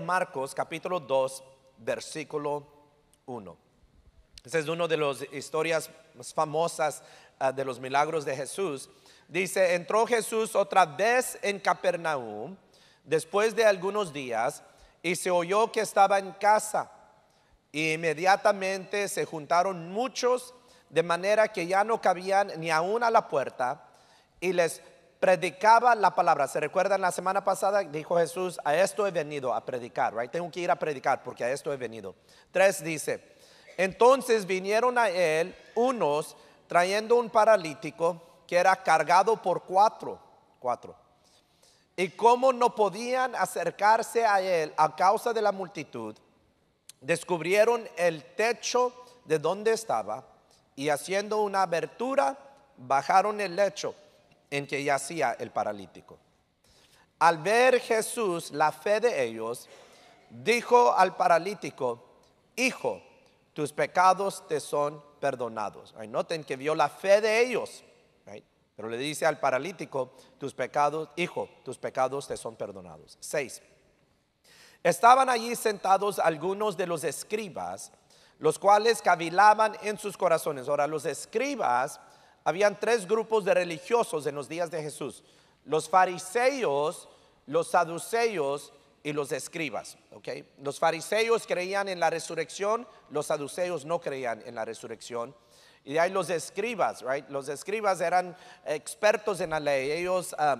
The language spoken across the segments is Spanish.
Marcos capítulo 2, versículo 1. Esa es una de las historias más famosas ah, de los milagros de Jesús. Dice, entró Jesús otra vez en Capernaum después de algunos días y se oyó que estaba en casa. Y inmediatamente se juntaron muchos de manera que ya no cabían ni aún a la puerta y les predicaba la palabra. ¿Se recuerdan la semana pasada? Dijo Jesús, a esto he venido a predicar, right? Tengo que ir a predicar porque a esto he venido. Tres dice, entonces vinieron a él unos trayendo un paralítico que era cargado por cuatro, cuatro. Y como no podían acercarse a él a causa de la multitud, descubrieron el techo de donde estaba y haciendo una abertura, bajaron el lecho en que yacía el paralítico. Al ver Jesús la fe de ellos, dijo al paralítico, hijo, tus pecados te son perdonados. noten que vio la fe de ellos, pero le dice al paralítico, tus pecados, hijo, tus pecados te son perdonados. Seis. Estaban allí sentados algunos de los escribas, los cuales cavilaban en sus corazones. Ahora, los escribas, habían tres grupos de religiosos en los días de Jesús. Los fariseos, los saduceos y los escribas. ¿okay? Los fariseos creían en la resurrección, los saduceos no creían en la resurrección. Y de ahí los escribas, right? Los escribas eran expertos en la ley. Ellos ah,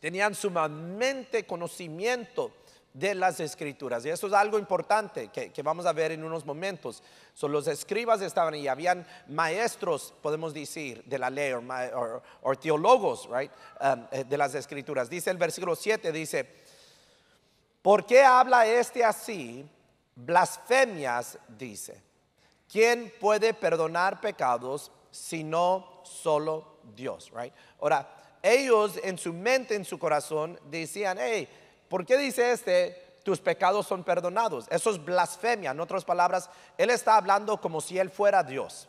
tenían sumamente conocimiento de las escrituras. Y eso es algo importante que, vamos a ver en unos momentos. Son los escribas estaban y habían maestros, podemos decir, de la ley o teólogos, right, um, eh, de las escrituras. Dice el versículo 7, dice, ¿por qué habla este así? Blasfemias, dice. ¿Quién puede perdonar pecados sino solo Dios, right? Ahora, ellos en su mente, en su corazón, decían, hey, ¿Por qué dice este? Tus pecados son perdonados. Eso es blasfemia. En otras palabras, él está hablando como si él fuera Dios.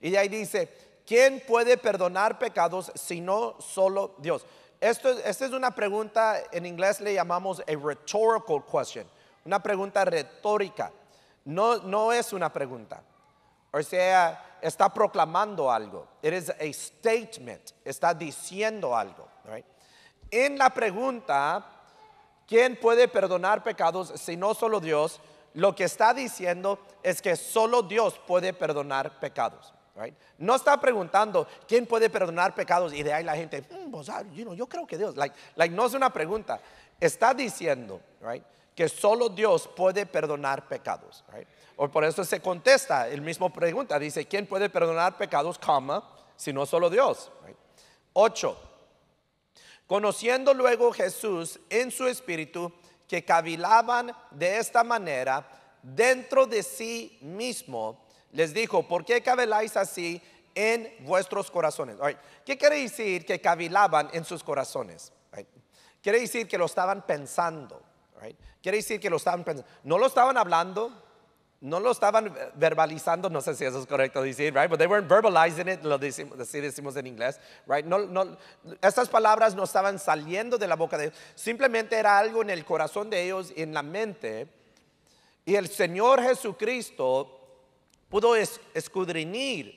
Y ahí dice, ¿quién puede perdonar pecados si no solo Dios? Esto, esta es una pregunta, en inglés le llamamos a rhetorical question, una pregunta retórica. No, no es una pregunta. O sea, está proclamando algo. It is a statement. Está diciendo algo. En la pregunta, ¿Quién puede perdonar pecados si no solo Dios? Lo que está diciendo es que solo Dios puede perdonar pecados. No está preguntando quién puede perdonar pecados y de ahí la gente, mm, pues, ah, yo creo que Dios. Like, no es una pregunta. Está diciendo que solo Dios puede perdonar pecados. O por eso se contesta el mismo pregunta. Dice, ¿quién puede perdonar pecados, cama, si no solo Dios? Ocho. Conociendo luego Jesús en su espíritu que cavilaban de esta manera dentro de sí mismo, les dijo, ¿por qué caviláis así en vuestros corazones? ¿Qué quiere decir que cavilaban en sus corazones? Quiere decir que lo estaban pensando. Quiere decir que lo estaban pensando. No lo estaban hablando, no lo estaban verbalizando, no sé si eso es correcto decir, right? But they weren't verbalizing it, lo decimos, así decimos en inglés, right? No, no, estas palabras no estaban saliendo de la boca de ellos, simplemente era algo en el corazón de ellos, en la mente. Y el Señor Jesucristo pudo escudriñar,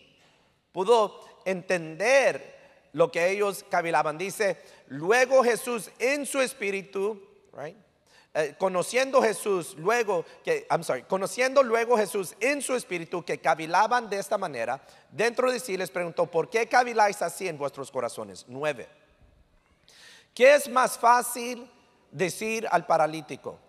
pudo entender lo que ellos cavilaban. Dice, luego Jesús en su espíritu, right? Eh, conociendo Jesús luego que I'm sorry, conociendo luego Jesús en su espíritu que cavilaban de esta manera, dentro de sí les preguntó, ¿por qué caviláis así en vuestros corazones? Nueve. ¿Qué es más fácil decir al paralítico?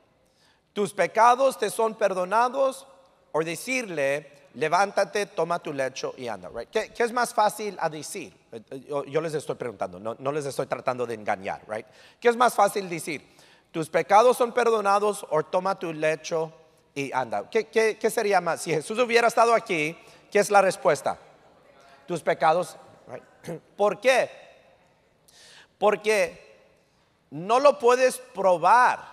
¿Tus pecados te son perdonados? O decirle, levántate, toma tu lecho y anda. ¿Qué, es más fácil a decir? Eh, eh, yo, les estoy preguntando, no, no, les estoy tratando de engañar. Right? ¿Qué es más fácil decir? Tus pecados son perdonados o toma tu lecho y anda. ¿Qué, sería más? Si Jesús hubiera estado aquí, ¿qué es la respuesta? Tus pecados. ¿Por qué? Porque no lo puedes probar.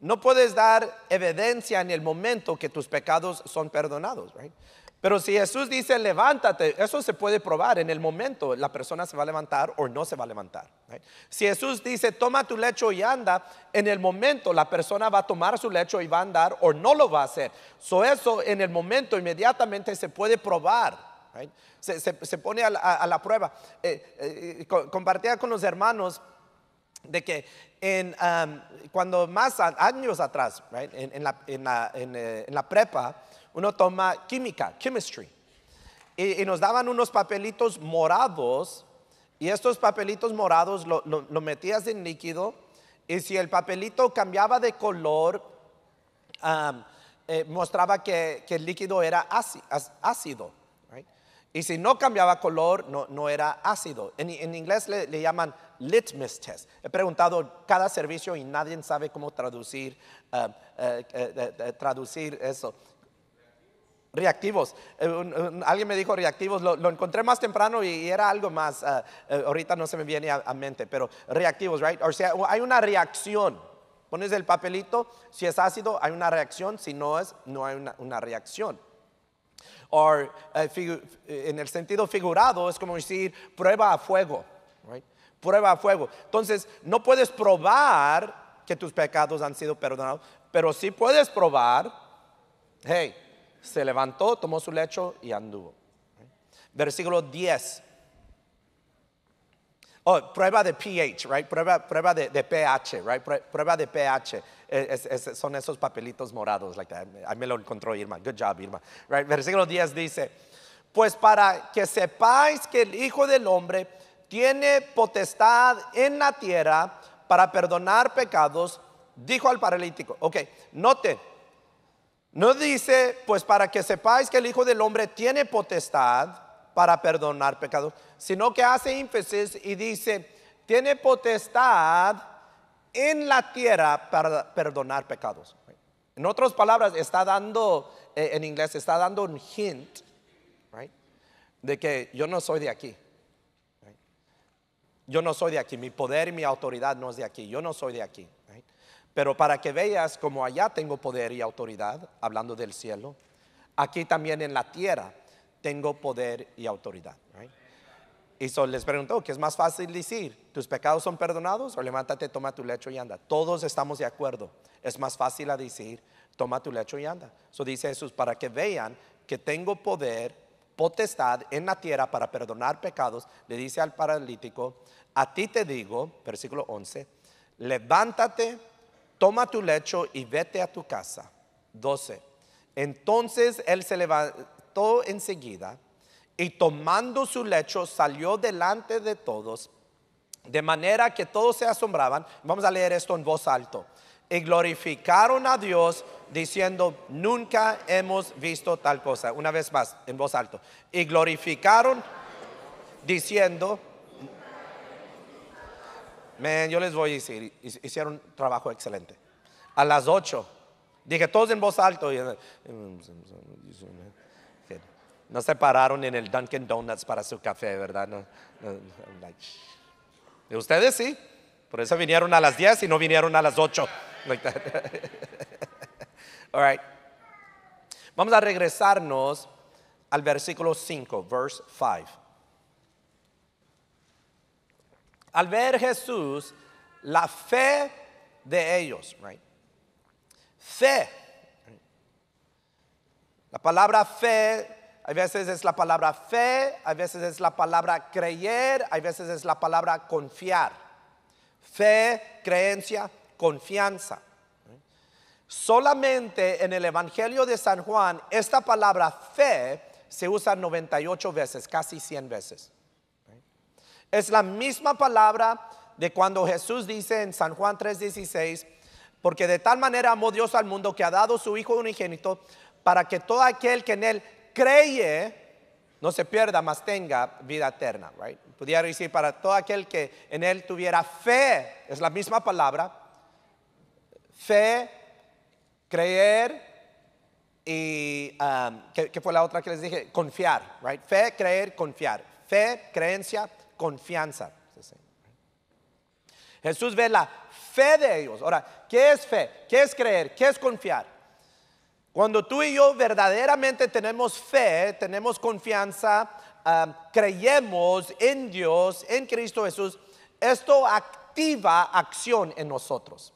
No puedes dar evidencia en el momento que tus pecados son perdonados. Pero si Jesús dice levántate, eso se puede probar en el momento. La persona se va a levantar o no se va a levantar. right? Si Jesús dice toma tu lecho y anda, en el momento la persona va a tomar su lecho y va a andar o no lo va a hacer. So eso en el momento inmediatamente se puede probar. right? Se, se- se pone a la, a la prueba. Eh, eh, co- compartía con los hermanos de que en, um, cuando más años atrás, right, en, en la, en la- en, eh, en la prepa, uno toma química, chemistry, y, nos daban unos papelitos morados, y estos papelitos morados lo, metías en líquido, y si el papelito cambiaba de color, eh, mostraba que, el líquido era ácido. Y si no cambiaba color, no, era ácido. En, inglés le, le llaman litmus test. He preguntado cada servicio y nadie sabe cómo traducir, eh, eh, traducir eso. Reactivos. Eh, alguien me dijo reactivos, lo, encontré más temprano y, era algo más, ah, eh, ahorita no se me viene a, mente, pero reactivos, right? O sea, hay una reacción. Pones el papelito, si es ácido, hay una reacción, si no es, no hay una, reacción. O eh, en el sentido figurado es como decir prueba a fuego, right? Prueba a fuego. Entonces, no puedes probar que tus pecados han sido perdonados, pero sí puedes probar, hey, se levantó, tomó su lecho y anduvo. Versículo 10. Oh, prueba de pH, right? Prueba, prueba de, pH, right? Prue- Prueba de pH. Es- son esos papelitos morados, like that. Ahí me lo encontró Irma. Good job, Irma. Right? Versículo 10 dice, pues para que sepáis que el Hijo del Hombre tiene potestad en la tierra para perdonar pecados, dijo al paralítico. Ok, noten, no dice, pues para que sepáis que el Hijo del Hombre tiene potestad para perdonar pecados, sino que hace énfasis y dice, tiene potestad en la tierra para perdonar pecados. En otras palabras, está dando, eh, en inglés, está dando un hint, right, de que yo no soy de aquí. Yo no soy de aquí, mi poder y mi autoridad no es de aquí, yo no soy de aquí. Pero para que veas como allá tengo poder y autoridad, hablando del cielo, aquí también en la tierra tengo poder y autoridad. Y so les preguntó, ¿qué es más fácil decir? ¿Tus pecados son perdonados o levántate, toma tu lecho y anda? Todos estamos de acuerdo. Es más fácil decir, toma tu lecho y anda. So dice Jesús, para que vean que tengo poder, potestad en la tierra para perdonar pecados, le dice al paralítico, a ti te digo, versículo 11, levántate, toma tu lecho y vete a tu casa. 12. Entonces él se levantó enseguida y tomando su lecho salió delante de todos, de manera que todos se asombraban. Vamos a leer esto en voz alto. Y glorificaron a Dios diciendo, nunca hemos visto tal cosa. Una vez más, en voz alto. Y glorificaron diciendo, man, yo les voy a decir, hicieron un trabajo excelente. A las 8, dije todos en voz alto. y- no se pararon en el Dunkin' Donuts para su café, ¿verdad? No, ustedes sí. Por eso vinieron a las 10 y no vinieron a las 8. Like. All right. Vamos a regresarnos al versículo 5, verse 5. Al ver Jesús la fe de ellos, right? Fe. La palabra fe, a veces es la palabra fe, a veces es la palabra creer, a veces es la palabra confiar. Fe, creencia, confianza. Solamente en el Evangelio de San Juan, esta palabra fe se usa 98 veces, casi 100 veces. Es la misma palabra de cuando Jesús dice en San Juan 3:16, porque de tal manera amó Dios al mundo que ha dado su Hijo unigénito para que todo aquel que en él cree no se pierda, mas tenga vida eterna. Right? Pudiera decir para todo aquel que en él tuviera fe, es la misma palabra, fe, creer y um, ¿qué, qué fue la otra que les dije? Confiar, right? Fe, creer, confiar. Fe, creencia, confianza. Jesús ve la fe de ellos. Ahora, ¿qué es fe? ¿Qué es creer? ¿Qué es confiar? Cuando tú y yo verdaderamente tenemos fe, tenemos confianza, ah, creemos en Dios, en Cristo Jesús, esto activa acción en nosotros.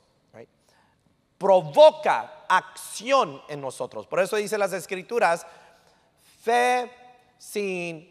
Provoca acción en nosotros. Por eso dice las escrituras, fe sin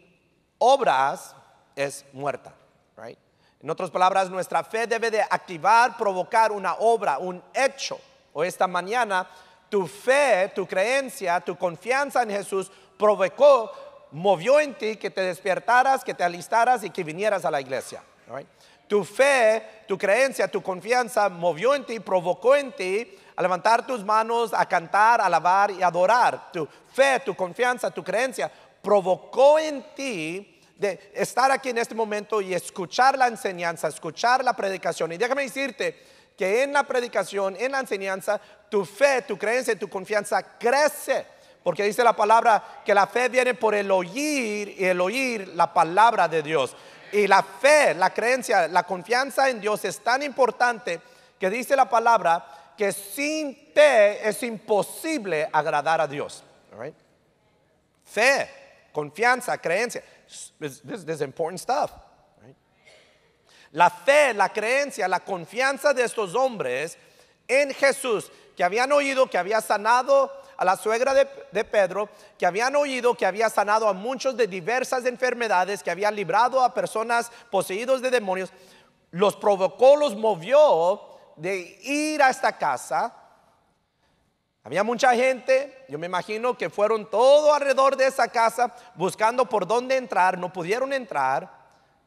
obras es muerta. right? En otras palabras, nuestra fe debe de activar, provocar una obra, un hecho. O esta mañana, tu fe, tu creencia, tu confianza en Jesús provocó, movió en ti que te despertaras, que te alistaras y que vinieras a la iglesia. right? Tu fe, tu creencia, tu confianza movió en ti, provocó en ti a levantar tus manos, a cantar, a alabar y adorar. Tu fe, tu confianza, tu creencia provocó en ti de estar aquí en este momento y escuchar la enseñanza, escuchar la predicación. Y déjame decirte que en la predicación, en la enseñanza, tu fe, tu creencia, tu confianza crece. Porque dice la palabra que la fe viene por el oír y el oír la palabra de Dios. Y la fe, la creencia, la confianza en Dios es tan importante que dice la palabra que sin fe es imposible agradar a Dios. Fe, confianza, creencia. This, this- this is important stuff. La fe, la creencia, la confianza de estos hombres en Jesús, que habían oído que había sanado a la suegra de, de Pedro, que habían oído que había sanado a muchos de diversas enfermedades, que había librado a personas poseídos de demonios, los provocó, los movió de ir a esta casa. Había mucha gente, yo me imagino que fueron todo alrededor de esa casa buscando por dónde entrar, no pudieron entrar.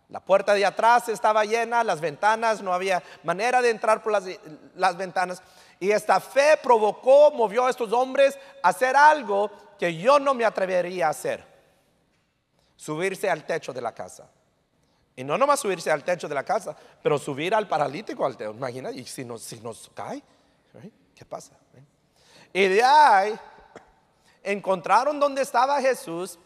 La puerta de atrás estaba llena, las ventanas, no había manera de entrar por las, ventanas. Y esta fe provocó, movió a estos hombres a hacer algo que yo no me atrevería a hacer. Subirse al techo de la casa. Y no nomás subirse al techo de la casa, pero subir al paralítico al techo. Imagina, y si nos, si nos cae, right? ¿qué pasa? Y de ahí encontraron donde estaba Jesús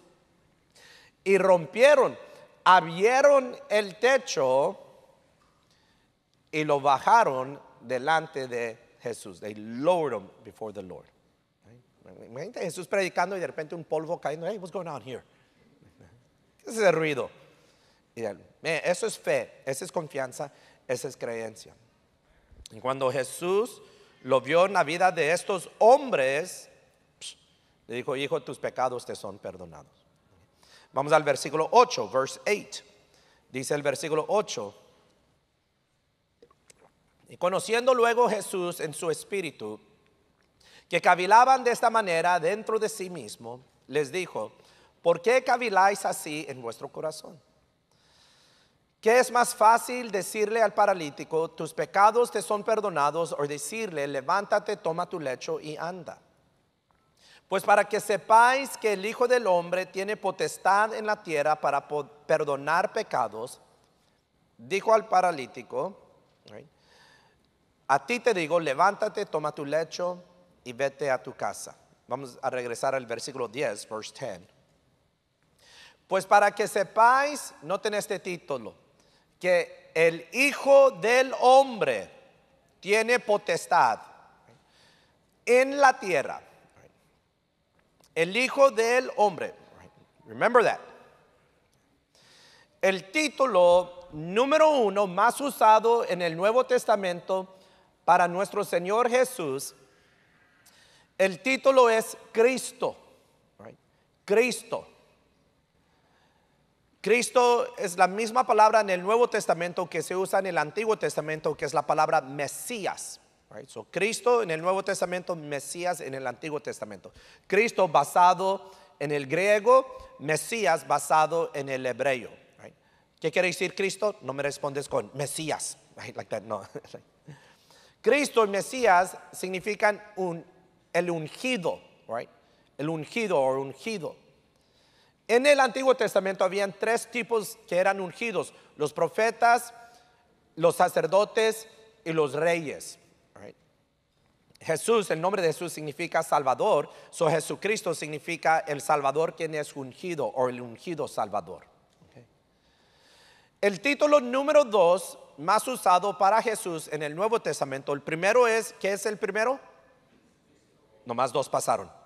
y rompieron, abrieron el techo y lo bajaron delante de Jesús. They lowered him before the Lord. Imagínate Jesús predicando y de repente un polvo cayendo. Hey, what's going on here? ¿Qué es ese ruido? Y él, "Mire, eso es fe, esa es confianza, esa es creencia. Y cuando Jesús lo vio en la vida de estos hombres, le dijo, hijo, tus pecados te son perdonados. Vamos al versículo 8, verse 8. Dice el versículo 8. Y conociendo luego Jesús en su espíritu, que cavilaban de esta manera dentro de sí mismo, les dijo, ¿por qué caviláis así en vuestro corazón? ¿Qué es más fácil decirle al paralítico, tus pecados te son perdonados, o decirle, levántate, toma tu lecho y anda? Pues para que sepáis que el Hijo del Hombre tiene potestad en la tierra para perdonar pecados, dijo al paralítico, a ti te digo, levántate, toma tu lecho y vete a tu casa. Vamos a regresar al versículo 10, verse 10. Pues para que sepáis, noten este título, que el Hijo del Hombre tiene potestad en la tierra. El Hijo del Hombre. Remember that. El título número uno más usado en el Nuevo Testamento para nuestro Señor Jesús, el título es Cristo. Cristo. Cristo es la misma palabra en el Nuevo Testamento que se usa en el Antiguo Testamento, que es la palabra Mesías. right? So, Cristo en el Nuevo Testamento, Mesías en el Antiguo Testamento. Cristo basado en el griego, Mesías basado en el hebreo. ¿Qué quiere decir Cristo? No me respondes con Mesías. Like that, no. Cristo y Mesías significan un, el ungido? El ungido o ungido. En el Antiguo Testamento habían tres tipos que eran ungidos: los profetas, los sacerdotes y los reyes. Jesús, el nombre de Jesús significa Salvador, so Jesucristo significa el Salvador quien es ungido o el ungido Salvador. El título número dos más usado para Jesús en el Nuevo Testamento, el primero es, ¿qué es el primero? Nomás dos pasaron.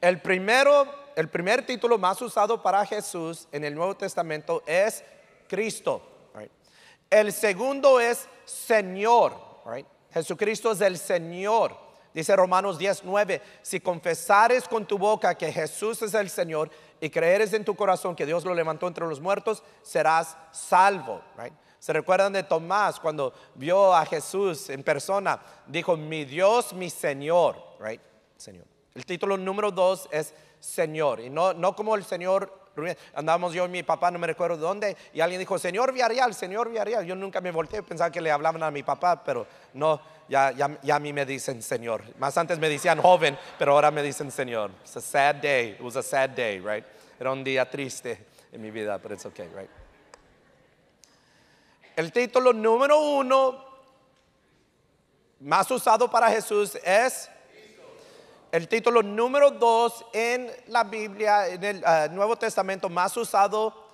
El primero, el primer título más usado para Jesús en el Nuevo Testamento es Cristo. El segundo es Señor. Jesucristo es el Señor. Dice Romanos 19, si confesares con tu boca que Jesús es el Señor y creeres en tu corazón que Dios lo levantó entre los muertos, serás salvo. ¿Se recuerdan de Tomás cuando vio a Jesús en persona? Dijo, mi Dios, mi Señor. Señor. El título número dos es Señor. Y no, no como el Señor. Andábamos yo y mi papá, no me recuerdo dónde, y alguien dijo, Señor Villarreal, Señor Villarreal. Yo nunca me volteé, pensaba que le hablaban a mi papá, pero no, ya, ya, ya a mí me dicen Señor. Más antes me decían joven, pero ahora me dicen Señor. It's a sad day. It was a sad day, right? Era un día triste en mi vida, pero it's okay, right? El título número uno más usado para Jesús es el título número dos en la Biblia, en el ah, Nuevo Testamento más usado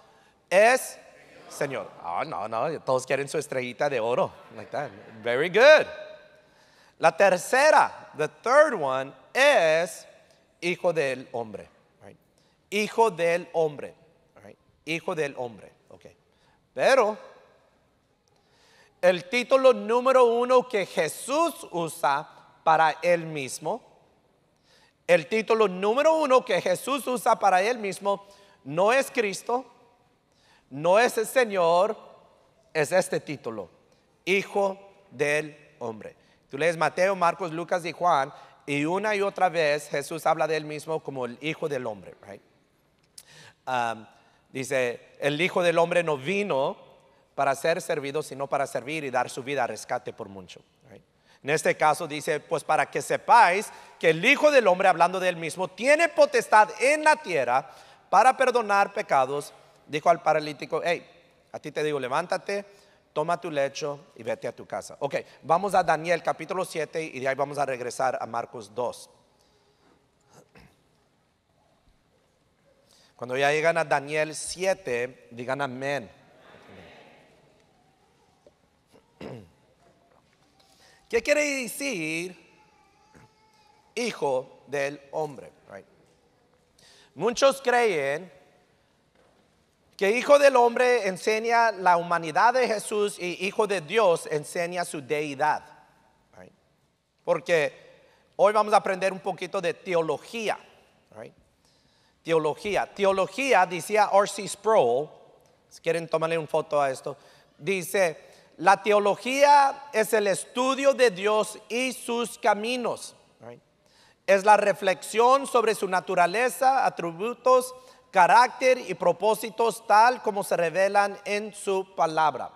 es Señor. Ah, no, no, todos quieren su estrellita de oro. Like that. Very good. La tercera, the third one, es Hijo del Hombre. Hijo del Hombre. Hijo del Hombre. Okay. Pero el título número uno que Jesús usa para él mismo, el título número uno que Jesús usa para él mismo no es Cristo, no es el Señor, es este título, Hijo del Hombre. Tú lees Mateo, Marcos, Lucas y Juan y una y otra vez Jesús habla de él mismo como el Hijo del Hombre. right? Um, dice, el Hijo del Hombre no vino para ser servido, sino para servir y dar su vida a rescate por mucho. En este caso dice, pues para que sepáis que el Hijo del Hombre, hablando de él mismo, tiene potestad en la tierra para perdonar pecados, dijo al paralítico, hey, a ti te digo, levántate, toma tu lecho y vete a tu casa. Ok, vamos a Daniel capítulo 7 y de ahí vamos a regresar a Marcos 2. Cuando ya llegan a Daniel 7, digan amén. ¿Qué quiere decir hijo del hombre? Muchos creen que hijo del hombre enseña la humanidad de Jesús y hijo de Dios enseña su deidad. Porque hoy vamos a aprender un poquito de teología. Teología. Teología, decía R.C. Sproul, si quieren tomarle una foto a esto, dice, la teología es el estudio de Dios y sus caminos. Es la reflexión sobre su naturaleza, atributos, carácter y propósitos tal como se revelan en su palabra.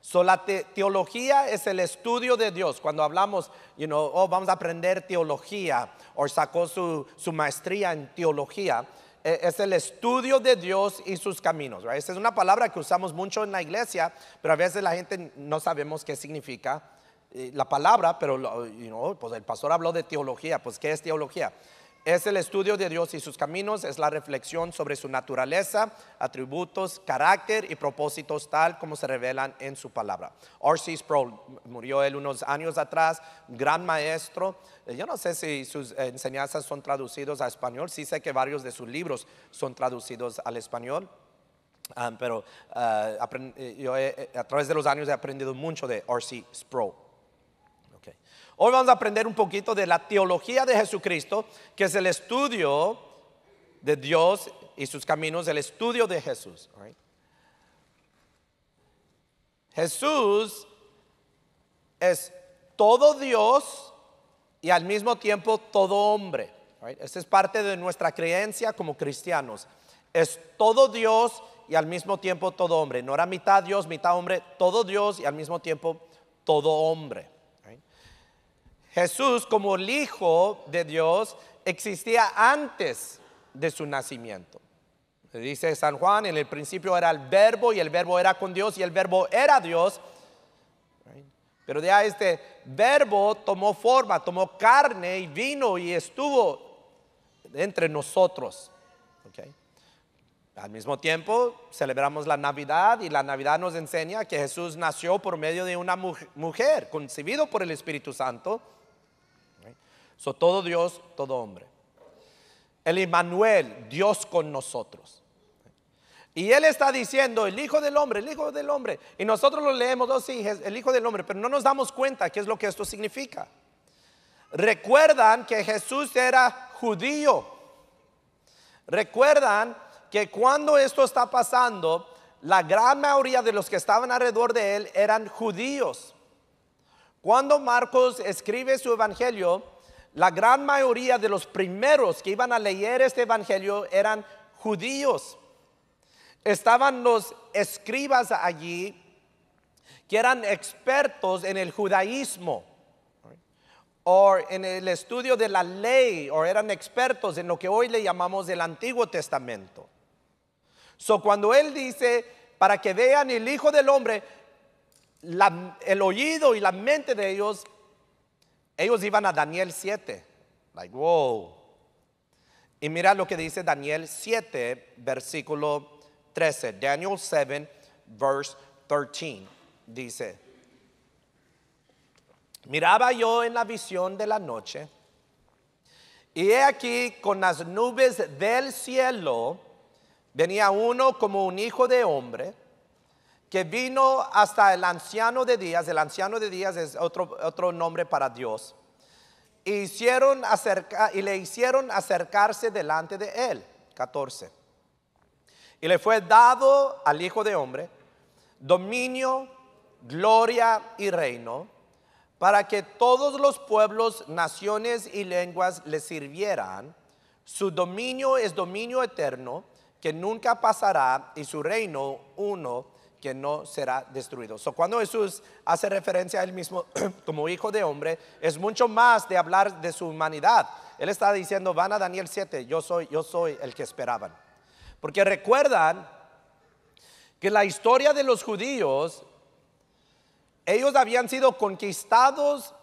So, la te- teología es el estudio de Dios. Cuando hablamos, you know, oh, vamos a aprender teología, o sacó su, su maestría en teología, es el estudio de Dios y sus caminos. right? Esta es una palabra que usamos mucho en la iglesia, pero a veces la gente no sabemos qué significa eh, la palabra, pero you know, pues el pastor habló de teología, pues ¿qué es teología? Es el estudio de Dios y sus caminos, es la reflexión sobre su naturaleza, atributos, carácter y propósitos tal como se revelan en su palabra. R.C. Sproul murió él unos años atrás, gran maestro. Eh, Yo no sé si sus enseñanzas son traducidos a español, sí sé que varios de sus libros son traducidos al español. Ah, pero ah, eh, yo eh, a través de los años he aprendido mucho de R.C. Sproul. Hoy vamos a aprender un poquito de la teología de Jesucristo, que es el estudio de Dios y sus caminos, el estudio de Jesús. Jesús es todo Dios y al mismo tiempo todo hombre. right? Esa es parte de nuestra creencia como cristianos. Es todo Dios y al mismo tiempo todo hombre. No era mitad Dios, mitad hombre, todo Dios y al mismo tiempo todo hombre. Jesús como el Hijo de Dios existía antes de su nacimiento. Dice San Juan, en el principio era el verbo y el verbo era con Dios y el verbo era Dios. Pero ya este verbo tomó forma, tomó carne y vino y estuvo entre nosotros. Al mismo tiempo, celebramos la Navidad y la Navidad nos enseña que Jesús nació por medio de una muj- mujer, concebido por el Espíritu Santo. So, todo Dios, todo hombre. el Emmanuel, Dios con nosotros. Y él está diciendo, el Hijo del Hombre, el Hijo del Hombre. Y nosotros lo leemos, oh sí, el Hijo del Hombre, pero no nos damos cuenta qué es lo que esto significa. Recuerdan que Jesús era judío. Recuerdan que cuando esto está pasando, la gran mayoría de los que estaban alrededor de él eran judíos. Cuando Marcos escribe su evangelio, la gran mayoría de los primeros que iban a leer este evangelio eran judíos. Estaban los escribas allí que eran expertos en el judaísmo o en el estudio de la ley o eran expertos en lo que hoy le llamamos el Antiguo Testamento. So cuando él dice para que vean el Hijo del Hombre, el oído y la mente de ellos, ellos iban a Daniel 7. Like, wow. Y mira lo que dice Daniel 7, versículo 13. Daniel 7, verse 13. Dice, miraba yo en la visión de la noche, y he aquí con las nubes del cielo, venía uno como un hijo de hombre, que vino hasta el anciano de días, el anciano de días es otro, otro nombre para Dios, hicieron y le hicieron acercarse delante de él. 14. Y le fue dado al Hijo de Hombre dominio, gloria y reino, para que todos los pueblos, naciones y lenguas le sirvieran. Su dominio es dominio eterno que nunca pasará y su reino uno que no será destruido. So, cuando Jesús hace referencia a él mismo como hijo de hombre, es mucho más de hablar de su humanidad. Él está diciendo, van a Daniel 7, yo soy, yo soy el que esperaban. Porque recuerdan que la historia de los judíos, ellos habían sido conquistados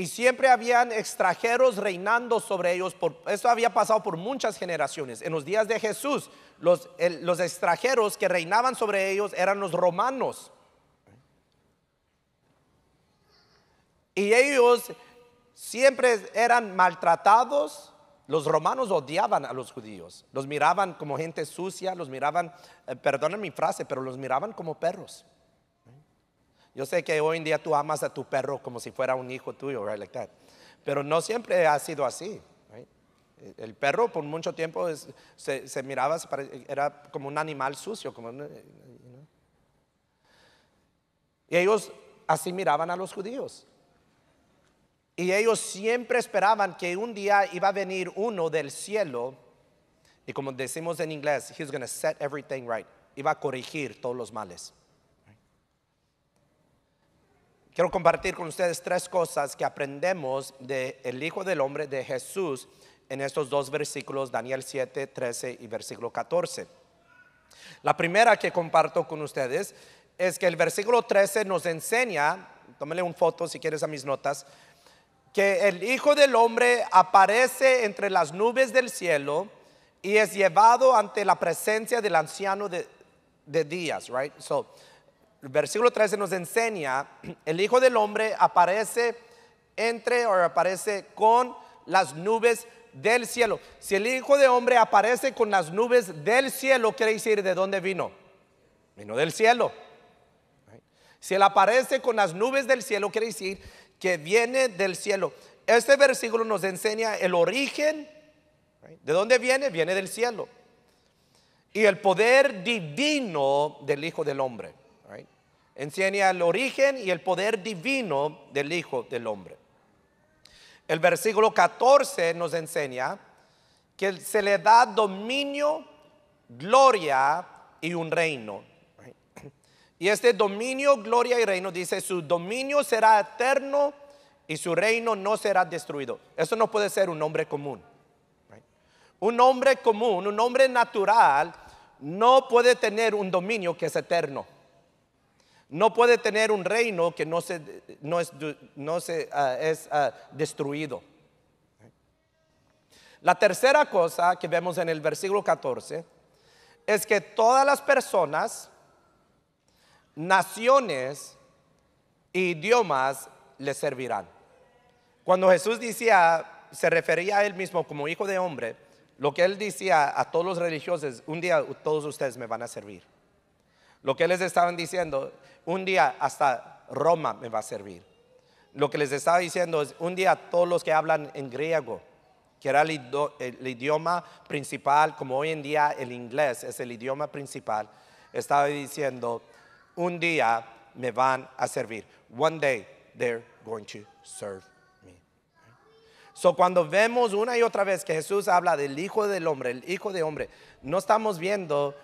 y siempre habían extranjeros reinando sobre ellos. Por, esto había pasado por muchas generaciones. En los días de Jesús, los, extranjeros que reinaban sobre ellos eran los romanos. Y ellos siempre eran maltratados. Los romanos odiaban a los judíos. Los miraban como gente sucia, los miraban, eh, perdonen mi frase, pero los miraban como perros. Yo sé que hoy en día tú amas a tu perro como si fuera un hijo tuyo, right, like that. Pero no siempre ha sido así. El perro por mucho tiempo se, miraba, era como un animal sucio. Como, Y ellos así miraban a los judíos. Y ellos siempre esperaban que un día iba a venir uno del cielo y como decimos en inglés, he's going to set everything right. Iba a corregir todos los males. Quiero compartir con ustedes tres cosas que aprendemos del el Hijo del Hombre, de Jesús, en estos dos versículos, Daniel 7, 13 y versículo 14. La primera que comparto con ustedes es que el versículo 13 nos enseña, tómale un foto si quieres a mis notas, que el Hijo del Hombre aparece entre las nubes del cielo y es llevado ante la presencia del anciano de, de días, right? So, el versículo 13 nos enseña, el Hijo del Hombre aparece entre o aparece con las nubes del cielo. Si el Hijo del Hombre aparece con las nubes del cielo, quiere decir de dónde vino. Vino del cielo. Si él aparece con las nubes del cielo, quiere decir que viene del cielo. Este versículo nos enseña el origen. ¿De dónde viene? Viene del cielo. Y el poder divino del Hijo del Hombre enseña el origen y el poder divino del Hijo del Hombre. El versículo 14 nos enseña que se le da dominio, gloria y un reino. Y este dominio, gloria y reino dice, su dominio será eterno y su reino no será destruido. Eso no puede ser un hombre común. Un hombre común, un hombre natural, no puede tener un dominio que es eterno no puede tener un reino que no, se, no es, no se, ah, es ah, destruido. La tercera cosa que vemos en el versículo 14 es que todas las personas, naciones e idiomas le servirán. Cuando Jesús decía, se refería a él mismo como hijo de hombre, Lo que él decía a todos los religiosos, un día todos ustedes me van a servir. Lo que les estaban diciendo, un día hasta Roma me va a servir. Lo que les estaba diciendo es, un día todos los que hablan en griego, que era el, idioma principal, como hoy en día el inglés es el idioma principal, estaba diciendo, un día me van a servir. One day they're going to serve me. So cuando vemos una y otra vez que Jesús habla del Hijo del Hombre, el Hijo de Hombre, no estamos viendo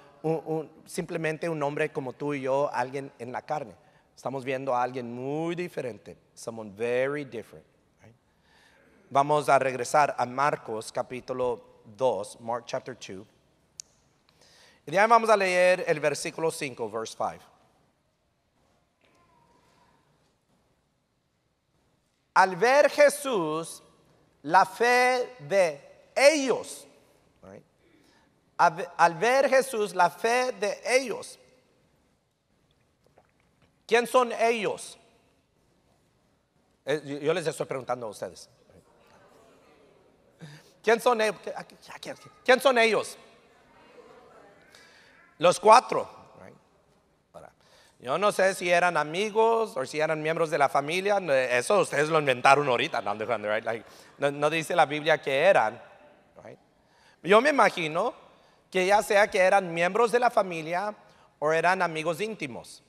simplemente un hombre como tú y yo, alguien en la carne. Estamos viendo a alguien muy diferente, someone very different. Vamos a regresar a Marcos capítulo 2, Mark chapter 2. Y ya vamos a leer el versículo 5, verse 5. Al ver Jesús la fe de ellos, al ver Jesús la fe de ellos. ¿Quién son ellos? Eh, yo les estoy preguntando a ustedes. ¿Quién son ellos? ¿Quién son ellos? Los cuatro. Yo no sé si eran amigos o si eran miembros de la familia. Eso ustedes lo inventaron ahorita. No, no dice la Biblia que eran. Yo me imagino que ya sea que eran miembros de la familia o eran amigos íntimos.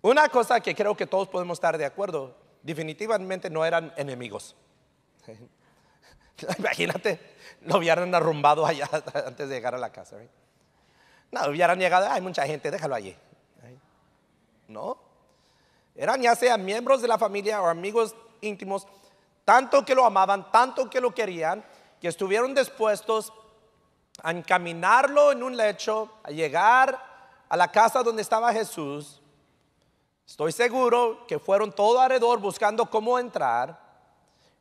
Una cosa que creo que todos podemos estar de acuerdo, definitivamente no eran enemigos. Imagínate, lo hubieran arrumbado allá antes de llegar a la casa. No, hubieran llegado, hay mucha gente, déjalo allí. No, eran ya sea miembros de la familia o amigos íntimos, tanto que lo amaban, tanto que lo querían, que estuvieron dispuestos a encaminarlo en un lecho, a llegar a la casa donde estaba Jesús. Estoy seguro que fueron todo alrededor buscando cómo entrar.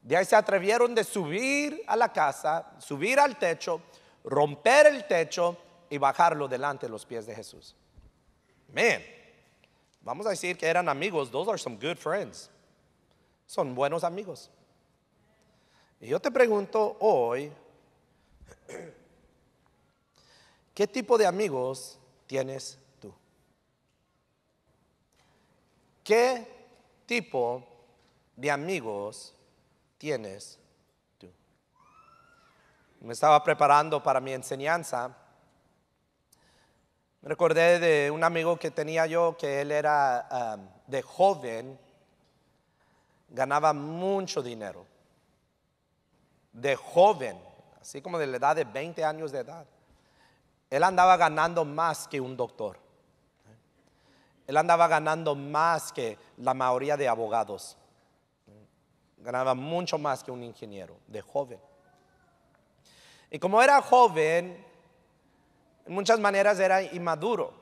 De ahí se atrevieron de subir a la casa, subir al techo, romper el techo y bajarlo delante de los pies de Jesús. Man, vamos a decir que eran amigos. Those are some good friends. Son buenos amigos. Y yo te pregunto hoy, ¿Qué tipo de amigos tienes tú? ¿Qué tipo de amigos tienes tú? Me estaba preparando para mi enseñanza. Me recordé de un amigo que tenía yo que él era um, de joven, ganaba mucho dinero. De joven, así como de la edad de 20 años de edad. Él andaba ganando más que un doctor. Él andaba ganando más que la mayoría de abogados. Ganaba mucho más que un ingeniero de joven. Y como era joven, en muchas maneras era inmaduro.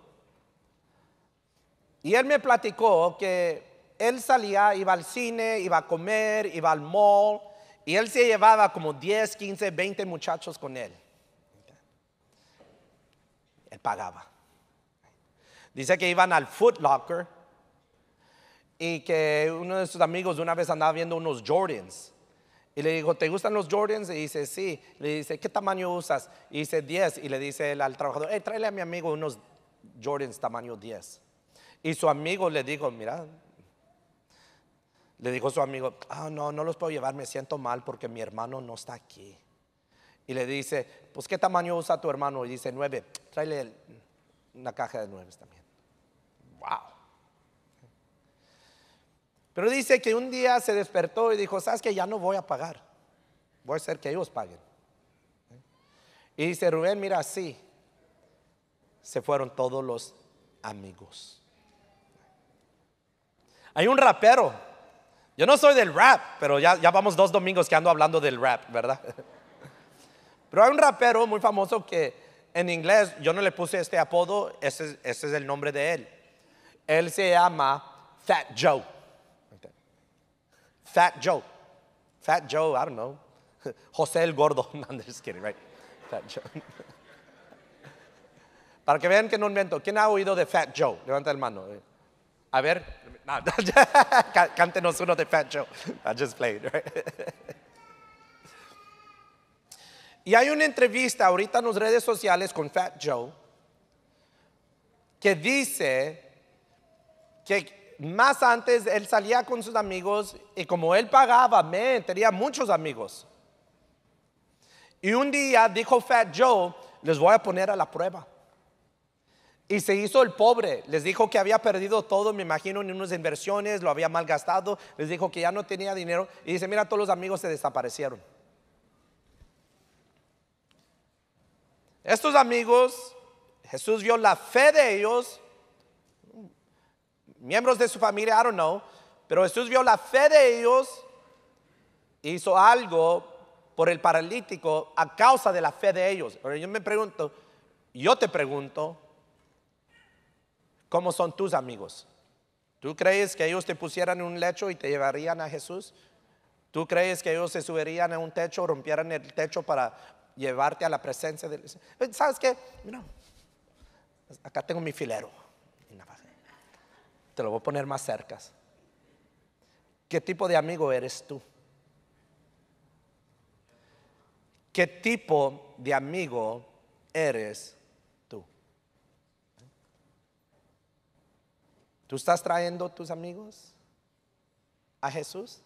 Y él me platicó que él salía, iba al cine, iba a comer, iba al mall, y él se llevaba como 10, 15, 20 muchachos con él pagaba. Dice que iban al Foot Locker y que uno de sus amigos una vez andaba viendo unos Jordans. Y le dijo, ¿te gustan los Jordans? Y dice, sí. Le dice, ¿qué tamaño usas? Y dice, 10. Y le dice al trabajador, hey, tráele a mi amigo unos Jordans tamaño 10. Y su amigo le dijo, mira, le dijo su amigo, ah, no, no los puedo llevar, me siento mal porque mi hermano no está aquí. Y le dice, pues ¿qué tamaño usa tu hermano? Y dice, nueve, tráele una caja de nueve también. Wow. Pero dice que un día se despertó y dijo, ¿sabes que Ya no voy a pagar. Voy a hacer que ellos paguen. Y dice, Rubén, mira, así se fueron todos los amigos. Hay un rapero. Yo no soy del rap, pero ya, ya vamos dos domingos que ando hablando del rap, ¿verdad? Pero hay un rapero muy famoso que en inglés yo no le puse este apodo, ese, es el nombre de él. Él se llama Fat Joe. Fat Joe. Fat Joe, I don't know. José el Gordo. No, I'm just kidding, right? Fat Joe. Para que vean que no invento. ¿Quién ha oído de Fat Joe? Levanta la mano. A ver, cántenos uno de Fat Joe. I just played, right? Y hay una entrevista ahorita en las redes sociales con Fat Joe que dice que más antes él salía con sus amigos y como él pagaba, tenía muchos amigos. Y un día dijo Fat Joe, les voy a poner a la prueba. Y se hizo el pobre. Les dijo que había perdido todo, me imagino, en unas inversiones, lo había malgastado. Les dijo que ya no tenía dinero. Y dice, mira, todos los amigos se desaparecieron. Estos amigos, Jesús vio la fe de ellos, miembros de su familia, I don't know, pero Jesús vio la fe de ellos, hizo algo por el paralítico a causa de la fe de ellos. Pero yo me pregunto, yo te pregunto, ¿cómo son tus amigos? ¿Tú crees que ellos te pusieran en un lecho y te llevarían a Jesús? ¿Tú crees que ellos se subirían a un techo, rompieran el techo para llevarte a la presencia de ¿Sabes qué? Mira, acá tengo mi filero. Te lo voy a poner más cerca. ¿Qué tipo de amigo eres tú? ¿Qué tipo de amigo eres tú? ¿Tú estás trayendo tus amigos a Jesús?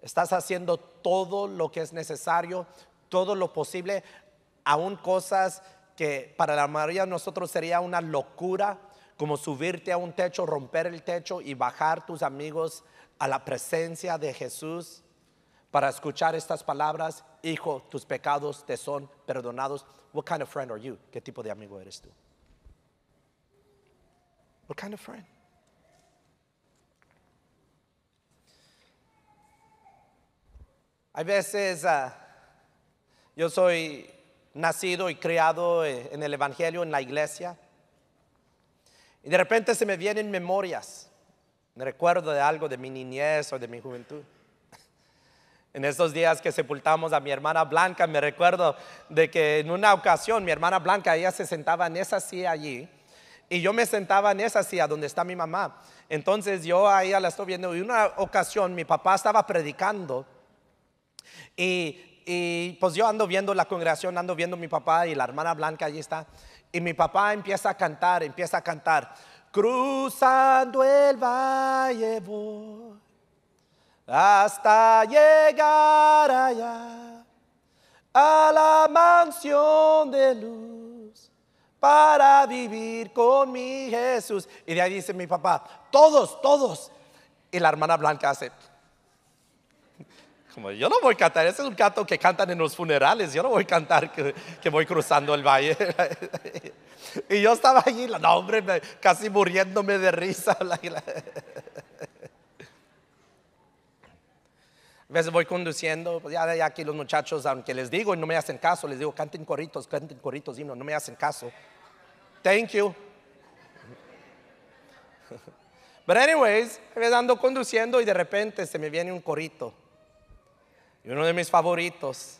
Estás haciendo todo lo que es necesario, todo lo posible, aún cosas que para la mayoría de nosotros sería una locura, como subirte a un techo, romper el techo y bajar tus amigos a la presencia de Jesús para escuchar estas palabras, hijo, tus pecados te son perdonados. What kind of friend are you? ¿Qué tipo de amigo eres tú? What kind of friend? Hay veces ah, yo soy nacido y criado eh, en el Evangelio, en la iglesia, y de repente se me vienen memorias, me recuerdo de algo de mi niñez o de mi juventud. En esos días que sepultamos a mi hermana Blanca, me recuerdo de que en una ocasión mi hermana Blanca, ella se sentaba en esa silla allí y yo me sentaba en esa silla donde está mi mamá. Entonces yo ahí la estoy viendo y una ocasión mi papá estaba predicando y, pues yo ando viendo la congregación, ando viendo mi papá y la hermana Blanca allí está. Y mi papá empieza a cantar, empieza a cantar. Cruzando el valle voy hasta llegar allá a la mansión de luz para vivir con mi Jesús. Y de ahí dice mi papá, todos, todos. Y la hermana Blanca hace, yo no voy a cantar, ese es un canto que cantan en los funerales, yo no voy a cantar que, voy cruzando el valle. y yo estaba allí, no hombre, casi muriéndome de risa. A veces voy conduciendo, pues ya, ya aquí los muchachos, aunque les digo y no me hacen caso, les digo, canten corritos, canten corritos, y no, no me hacen caso. Thank you. But anyways, me ando conduciendo y de repente se me viene un corito. Y uno de mis favoritos,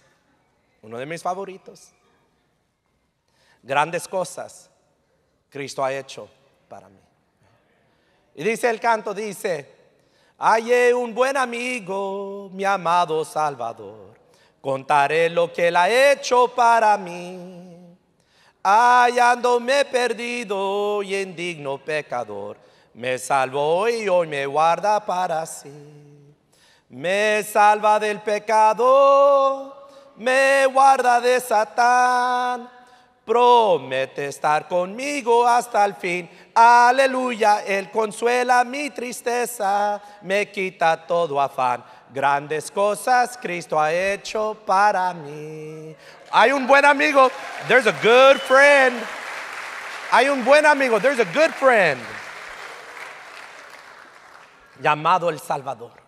uno de mis favoritos, grandes cosas Cristo ha hecho para mí. Y dice el canto, dice, hallé un buen amigo, mi amado Salvador, contaré lo que él ha hecho para mí. Hallándome perdido y indigno pecador, me salvó y hoy me guarda para sí me salva del pecado, me guarda de Satán, promete estar conmigo hasta el fin. Aleluya, Él consuela mi tristeza, me quita todo afán. Grandes cosas Cristo ha hecho para mí. Hay un buen amigo, there's a good friend. Hay un buen amigo, there's a good friend. Llamado el Salvador.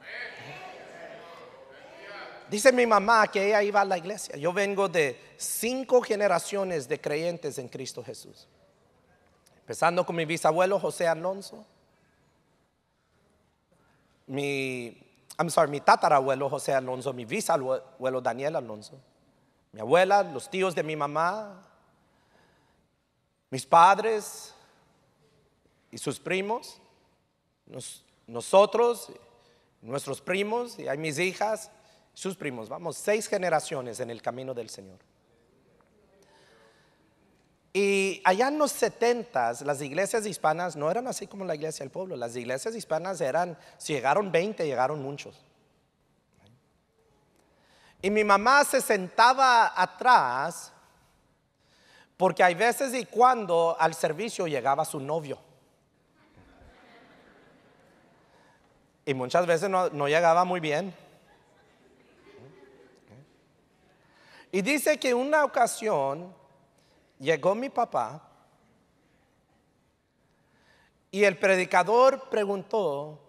Dice mi mamá que ella iba a la iglesia. Yo vengo de cinco generaciones de creyentes en Cristo Jesús. Empezando con mi bisabuelo José Alonso. Mi, I'm sorry, mi tatarabuelo José Alonso, mi bisabuelo Daniel Alonso. Mi abuela, los tíos de mi mamá, mis padres y sus primos, nosotros, nuestros primos y hay mis hijas sus primos, vamos, seis generaciones en el camino del Señor. Y allá en los setentas, las iglesias hispanas no eran así como la iglesia del pueblo. Las iglesias hispanas eran, si llegaron 20, llegaron muchos. Y mi mamá se sentaba atrás porque hay veces y cuando al servicio llegaba su novio. Y muchas veces no, no llegaba muy bien. Y dice que una ocasión llegó mi papá y el predicador preguntó,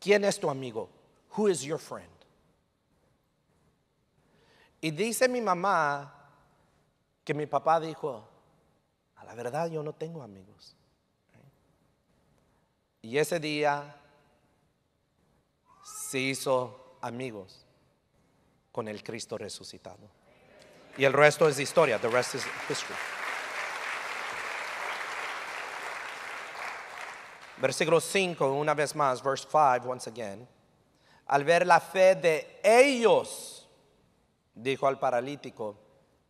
¿quién es tu amigo? Who is your friend? Y dice mi mamá que mi papá dijo, a la verdad yo no tengo amigos. Y ese día se hizo amigos con el Cristo resucitado. Y el resto es historia. The rest is history. Versículo 5, una vez más, verse 5, once again. Al ver la fe de ellos, dijo al paralítico,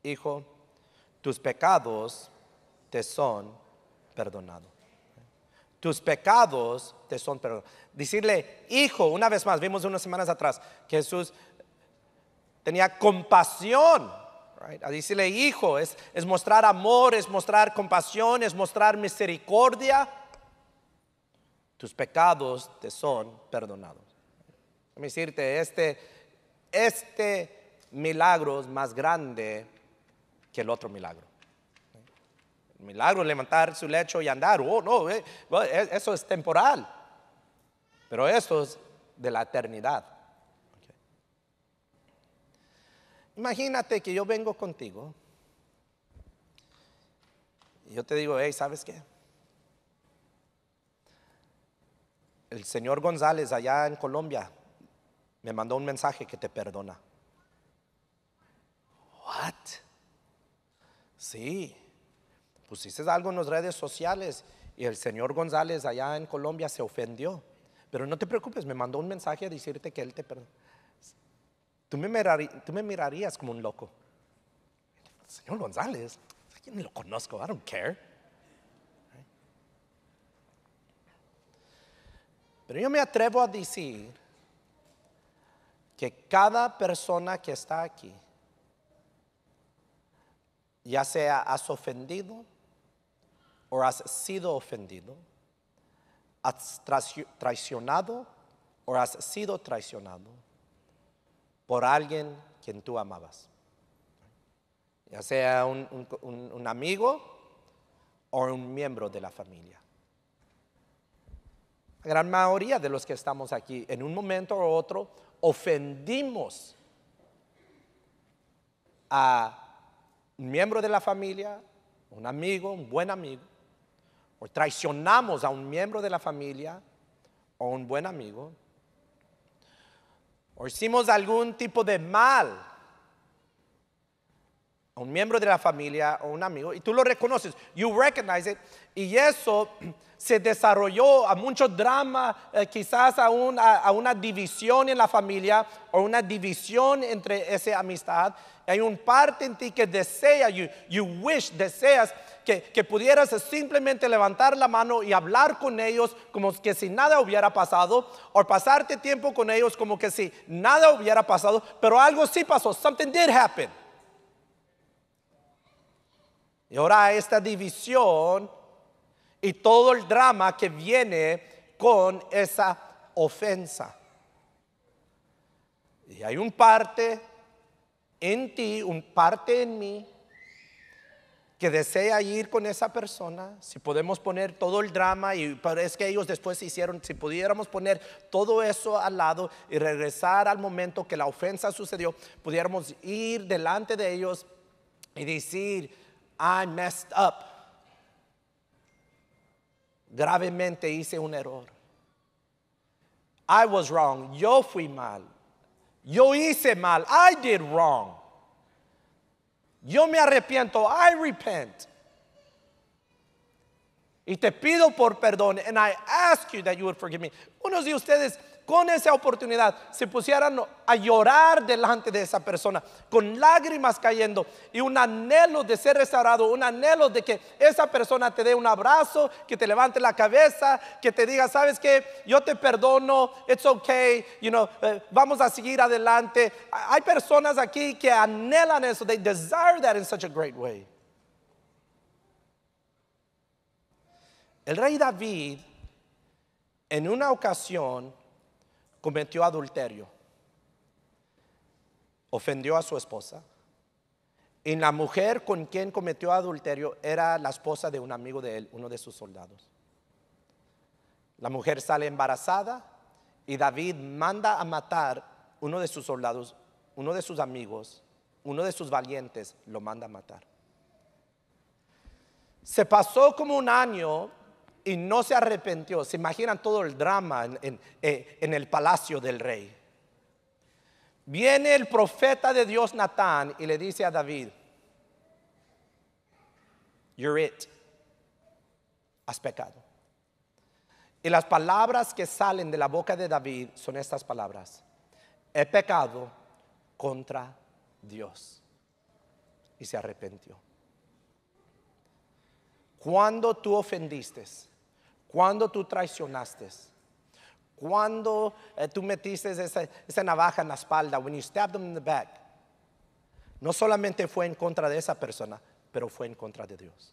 hijo, tus pecados te son perdonados. Tus pecados te son perdonados. Decirle, hijo, una vez más, vimos unas semanas atrás que Jesús tenía compasión a decirle hijo es, es mostrar amor, es mostrar compasión, es mostrar misericordia. Tus pecados te son perdonados. Déjame decirte, este, este milagro es más grande que el otro milagro. El milagro levantar su lecho y andar. Oh, no, eh, eso es temporal. Pero eso es de la eternidad. Imagínate que yo vengo contigo y yo te digo, hey, ¿sabes qué? El señor González allá en Colombia me mandó un mensaje que te perdona. What? Sí. Pusiste algo en las redes sociales y el señor González allá en Colombia se ofendió. Pero no te preocupes, me mandó un mensaje a decirte que él te perdona. Tú me, mirarías, como un loco. Señor González, yo ni lo conozco, I don't care. Pero yo me atrevo a decir que cada persona que está aquí, ya sea has ofendido o has sido ofendido, has traicionado o has sido traicionado, por alguien quien tú amabas. Ya sea un, amigo o un miembro de la familia. La gran mayoría de los que estamos aquí, en un momento u otro, ofendimos a un miembro de la familia, un amigo, un buen amigo, o traicionamos a un miembro de la familia o un buen amigo, o hicimos algún tipo de mal un miembro de la familia o un amigo y tú lo reconoces, you recognize it, y eso se desarrolló a mucho drama, eh, quizás a, una división en la familia o una división entre esa amistad. Hay un parte en ti que desea, you, you wish, deseas que, pudieras simplemente levantar la mano y hablar con ellos como que si nada hubiera pasado, o pasarte tiempo con ellos como que si nada hubiera pasado, pero algo sí pasó, something did happen. Y ahora esta división y todo el drama que viene con esa ofensa. Y hay un parte en ti, un parte en mí que desea ir con esa persona, si podemos poner todo el drama y parece que ellos después hicieron, si pudiéramos poner todo eso al lado y regresar al momento que la ofensa sucedió, pudiéramos ir delante de ellos y decir, I messed up. Gravemente hice un error. I was wrong. Yo fui mal. Yo hice mal. I did wrong. Yo me arrepiento. I repent. Y te pido por perdón. And I ask you that you would forgive me. Unos de ustedes con esa oportunidad se pusieran a llorar delante de esa persona, con lágrimas cayendo y un anhelo de ser restaurado, un anhelo de que esa persona te dé un abrazo, que te levante la cabeza, que te diga, sabes que yo te perdono, it's okay, you know, eh, vamos a seguir adelante. Hay personas aquí que anhelan eso, they desire that in such a great way. El rey David en una ocasión cometió adulterio, ofendió a su esposa. Y la mujer con quien cometió adulterio era la esposa de un amigo de él, uno de sus soldados. La mujer sale embarazada y David manda a matar uno de sus soldados, uno de sus amigos, uno de sus valientes, lo manda a matar. Se pasó como un año y no se arrepintió. Se imaginan todo el drama en, eh, en, el palacio del rey. Viene el profeta de Dios Natán y le dice a David, You're it. Has pecado. Y las palabras que salen de la boca de David son estas palabras. He pecado contra Dios. Y se arrepintió. Cuando tú ofendiste, cuando tú traicionaste, cuando eh, tú metiste esa, navaja en la espalda, when you stabbed them in the back, no solamente fue en contra de esa persona, pero fue en contra de Dios.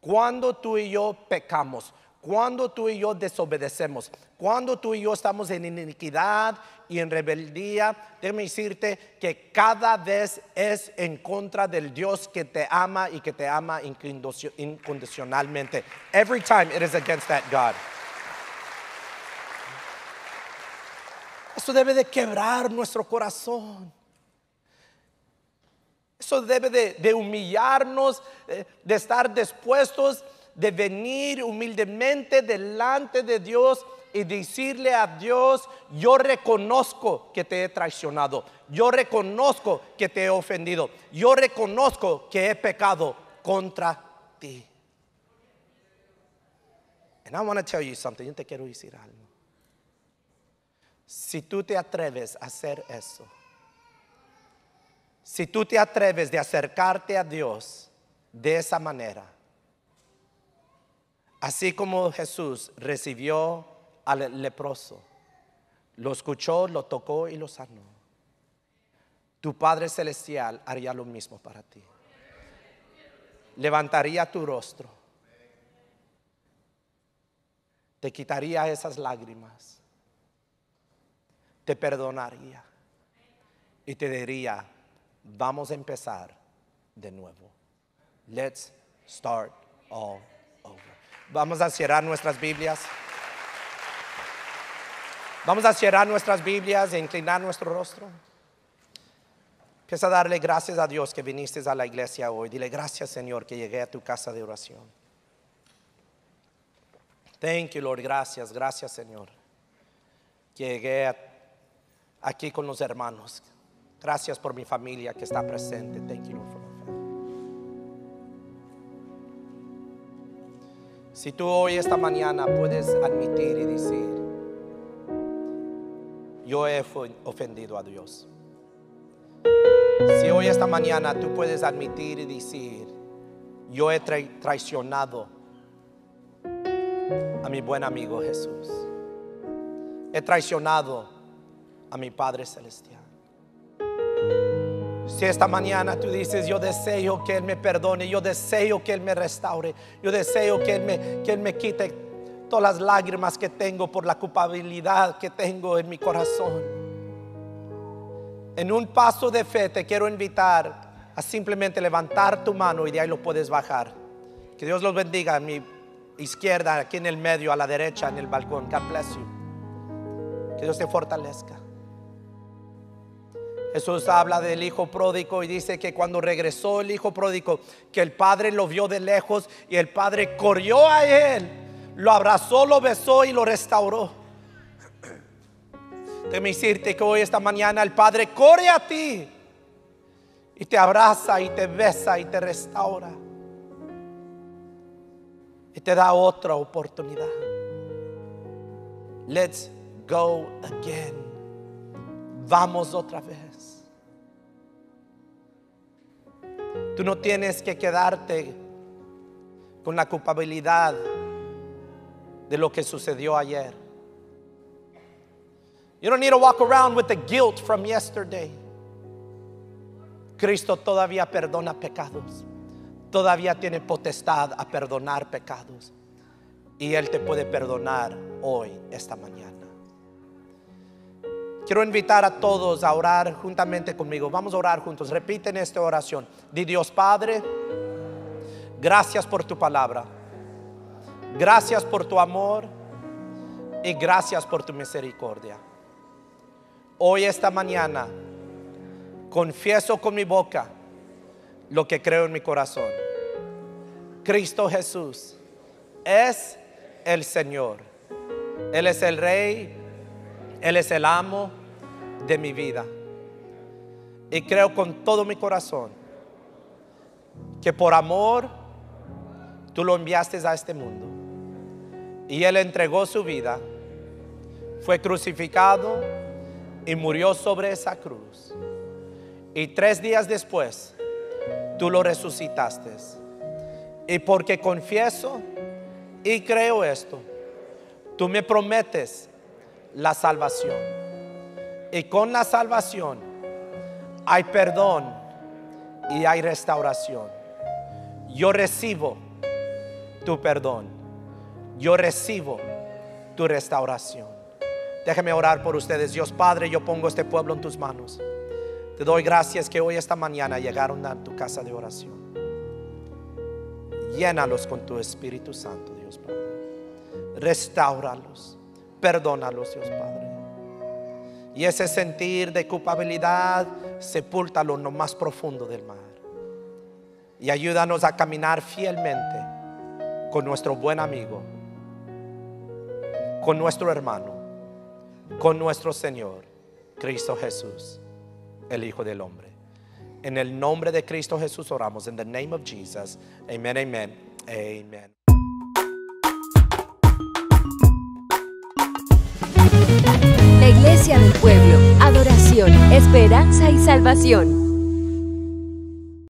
Cuando tú y yo pecamos, cuando tú y yo desobedecemos, cuando tú y yo estamos en iniquidad y en rebeldía, déjame decirte que cada vez es en contra del Dios que te ama y que te ama incondicionalmente. Every time it is against that God. Eso debe de quebrar nuestro corazón. Eso debe de, humillarnos, eh, de estar dispuestos de venir humildemente delante de Dios y decirle a Dios, yo reconozco que te he traicionado, yo reconozco que te he ofendido, yo reconozco que he pecado contra ti. And I want to tell you something, yo te quiero decir algo. Si tú te atreves a hacer eso, si tú te atreves de acercarte a Dios de esa manera, Así como Jesús recibió al leproso, lo escuchó, lo tocó y lo sanó. Tu Padre Celestial haría lo mismo para ti. Levantaría tu rostro. Te quitaría esas lágrimas. Te perdonaría. Y te diría, vamos a empezar de nuevo. Let's start all Vamos a cerrar nuestras Biblias. Vamos a cerrar nuestras Biblias e inclinar nuestro rostro. Empieza a darle gracias a Dios que viniste a la iglesia hoy. Dile gracias, Señor, que llegué a tu casa de oración. Thank you, Lord. Gracias, gracias, Señor. Que llegué aquí con los hermanos. Gracias por mi familia que está presente. Thank you, Lord, Si tú hoy esta mañana puedes admitir y decir, yo he ofendido a Dios. Si hoy esta mañana tú puedes admitir y decir, yo he traicionado a mi buen amigo Jesús. He traicionado a mi Padre Celestial. Si esta mañana tú dices, yo deseo que Él me perdone, yo deseo que Él me restaure, yo deseo que Él me, que Él me quite todas las lágrimas que tengo por la culpabilidad que tengo en mi corazón. En un paso de fe te quiero invitar a simplemente levantar tu mano y de ahí lo puedes bajar. Que Dios los bendiga a mi izquierda, aquí en el medio, a la derecha, en el balcón. God bless you. Que Dios te fortalezca. Jesús habla del hijo pródigo y dice que cuando regresó el hijo pródigo, que el padre lo vio de lejos y el padre corrió a él, lo abrazó, lo besó y lo restauró. Déjame decirte que hoy, esta mañana, el padre corre a ti y te abraza y te besa y te restaura y te da otra oportunidad. Let's go again. Vamos otra vez. Tú no tienes que quedarte con la culpabilidad de lo que sucedió ayer. You don't need to walk around with the guilt from yesterday. Cristo todavía perdona pecados. Todavía tiene potestad a perdonar pecados. Y Él te puede perdonar hoy, esta mañana. Quiero invitar a todos a orar juntamente conmigo. Vamos a orar juntos. Repiten esta oración. Di Dios Padre, gracias por tu palabra. Gracias por tu amor y gracias por tu misericordia. Hoy, esta mañana, confieso con mi boca lo que creo en mi corazón. Cristo Jesús es el Señor. Él es el Rey. Él es el amo de mi vida. Y creo con todo mi corazón que por amor tú lo enviaste a este mundo. Y Él entregó su vida, fue crucificado y murió sobre esa cruz. Y tres días después, tú lo resucitaste. Y porque confieso y creo esto, tú me prometes la salvación. Y con la salvación hay perdón y hay restauración. Yo recibo tu perdón. Yo recibo tu restauración. Déjame orar por ustedes. Dios Padre, yo pongo este pueblo en tus manos. Te doy gracias que hoy esta mañana llegaron a tu casa de oración. Llénalos con tu Espíritu Santo, Dios Padre. Restauralos. Perdónalos, Dios Padre. Y ese sentir de culpabilidad, sepúltalo en lo más profundo del mar. Y ayúdanos a caminar fielmente con nuestro buen amigo, con nuestro hermano, con nuestro Señor, Cristo Jesús el Hijo del Hombre. En el nombre de Cristo Jesús oramos. En the name of Jesus. Amen, amen, amen. La Iglesia del Pueblo, adoración, esperanza y salvación.